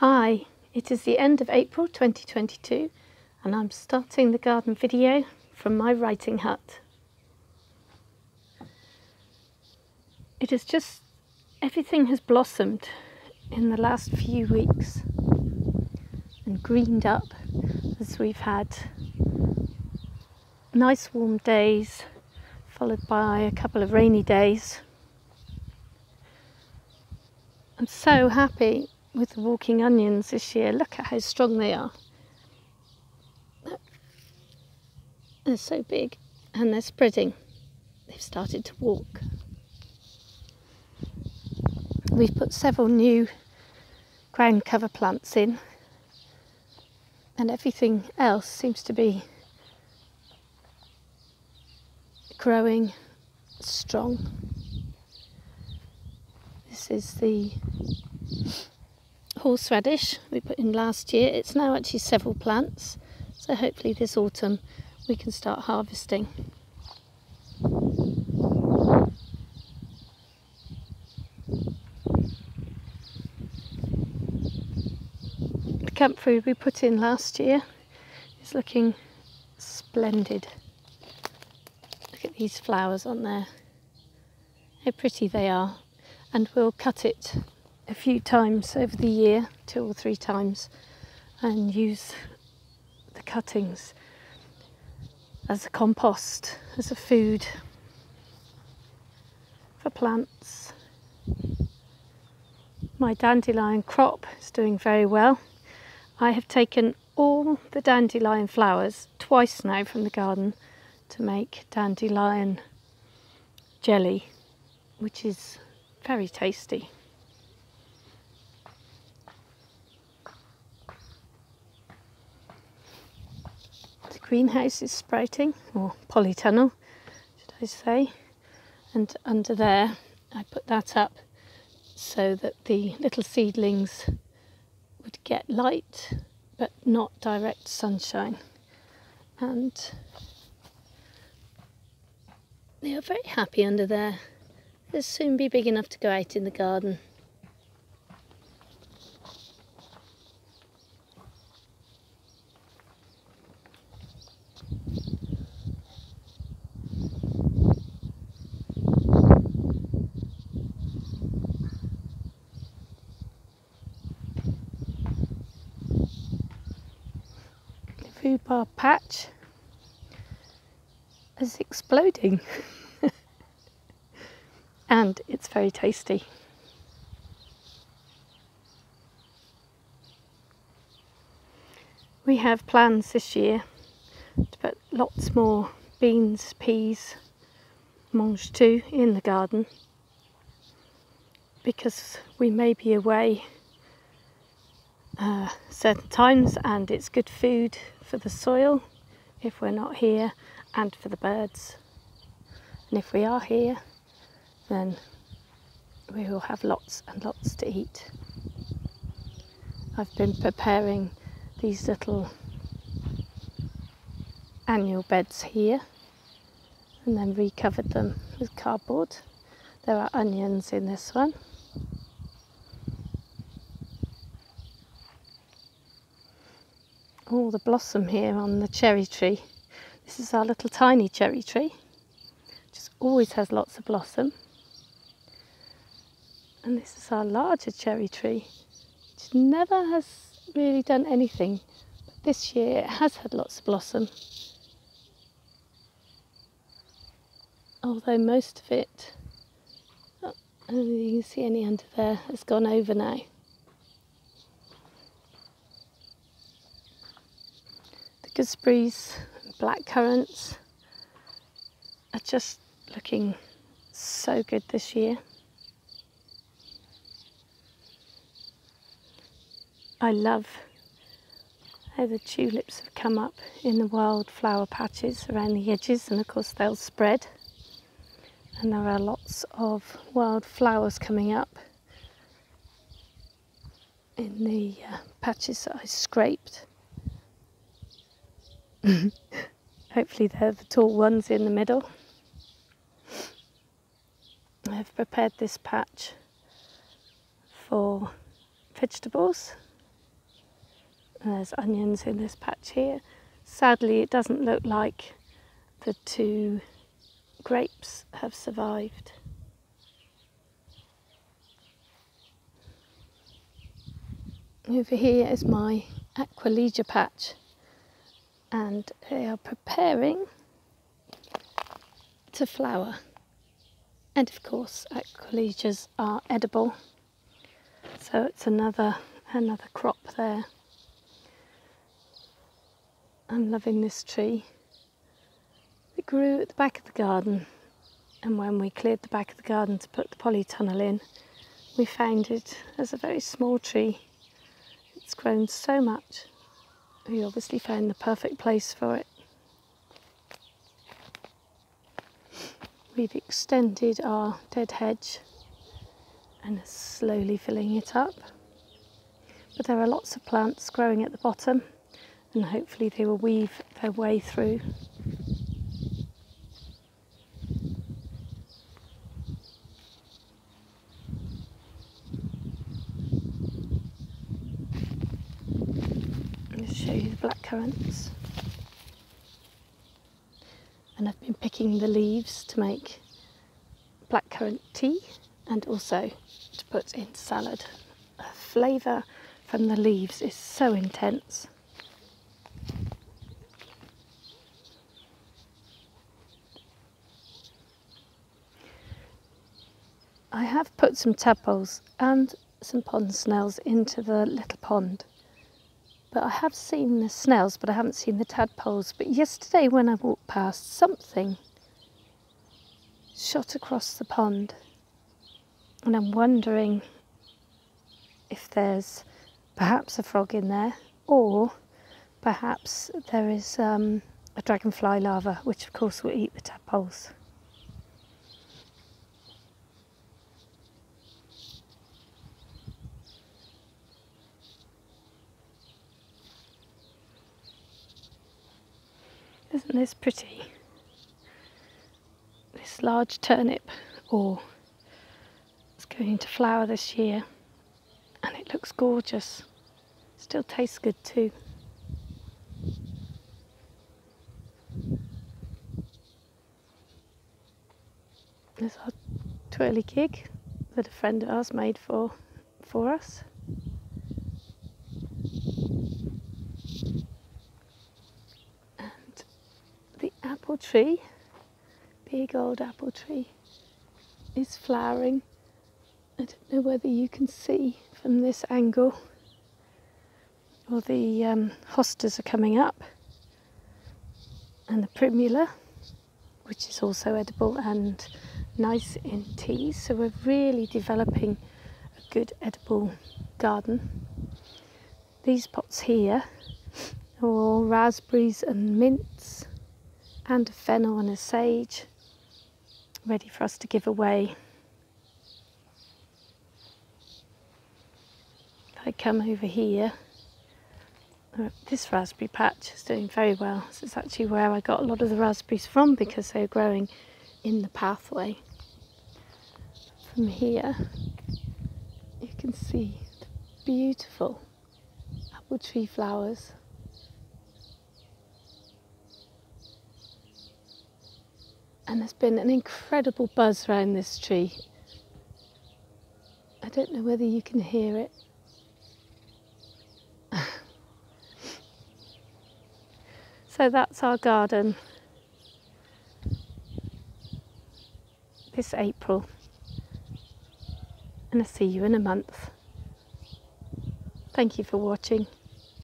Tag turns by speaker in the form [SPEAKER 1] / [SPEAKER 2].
[SPEAKER 1] Hi, it is the end of April 2022 and I'm starting the garden video from my writing hut. It is just, everything has blossomed in the last few weeks and greened up as we've had nice warm days followed by a couple of rainy days. I'm so happy with the walking onions this year. Look at how strong they are. They're so big and they're spreading. They've started to walk. We've put several new ground cover plants in and everything else seems to be growing strong. This is the horseradish we put in last year. It's now actually several plants, so hopefully this autumn we can start harvesting. The comfrey we put in last year is looking splendid. Look at these flowers on there. How pretty they are. And we'll cut it a few times over the year, two or three times, and use the cuttings as a compost, as a food for plants. My dandelion crop is doing very well. I have taken all the dandelion flowers twice now from the garden to make dandelion jelly, which is very tasty. The greenhouse is sprouting, or polytunnel, should I say. And under there, I put that up so that the little seedlings would get light but not direct sunshine. And they are very happy under there. They'll soon be big enough to go out in the garden. The rhubarb patch is exploding and it's very tasty. We have plans this year to put lots more beans, peas, mange tout in the garden because we may be away uh, certain times and it's good food for the soil if we're not here and for the birds. And if we are here, then we will have lots and lots to eat. I've been preparing these little annual beds here and then recovered them with cardboard. There are onions in this one. All the blossom here on the cherry tree. This is our little tiny cherry tree. Just always has lots of blossom. And this is our larger cherry tree, which never has really done anything. But this year it has had lots of blossom. Although most of it, oh, I don't if you can see any under there, has gone over now. Gooseberries black currants are just looking so good this year. I love how the tulips have come up in the wildflower patches around the edges and of course they'll spread and there are lots of wild flowers coming up in the uh, patches that I scraped. Hopefully they're the tall ones in the middle. I've prepared this patch for vegetables there's onions in this patch here. Sadly, it doesn't look like the two grapes have survived. Over here is my Aquilegia patch and they are preparing to flower. And of course, Aquilegias are edible, so it's another another crop there. I'm loving this tree. It grew at the back of the garden, and when we cleared the back of the garden to put the polytunnel in, we found it as a very small tree. It's grown so much. We obviously found the perfect place for it. We've extended our dead hedge and are slowly filling it up. But there are lots of plants growing at the bottom and hopefully they will weave their way through. Let's show you the black currants. And I've been picking the leaves to make blackcurrant tea and also to put in salad. The flavour from the leaves is so intense. I have put some tadpoles and some pond snails into the little pond. But I have seen the snails, but I haven't seen the tadpoles. But yesterday when I walked past, something shot across the pond. And I'm wondering if there's perhaps a frog in there or perhaps there is um, a dragonfly larva, which of course will eat the tadpoles. Isn't this pretty? This large turnip or it's going to flower this year and it looks gorgeous. Still tastes good too. There's our twirly gig that a friend of ours made for for us. Apple tree, big old apple tree, is flowering. I don't know whether you can see from this angle. Or the um, hostas are coming up. And the primula which is also edible and nice in tea. So we're really developing a good edible garden. These pots here are all raspberries and mints and a fennel and a sage ready for us to give away. If I come over here, uh, this raspberry patch is doing very well. This is actually where I got a lot of the raspberries from because they're growing in the pathway. From here, you can see the beautiful apple tree flowers and there's been an incredible buzz around this tree. I don't know whether you can hear it. so that's our garden this April, and I'll see you in a month. Thank you for watching.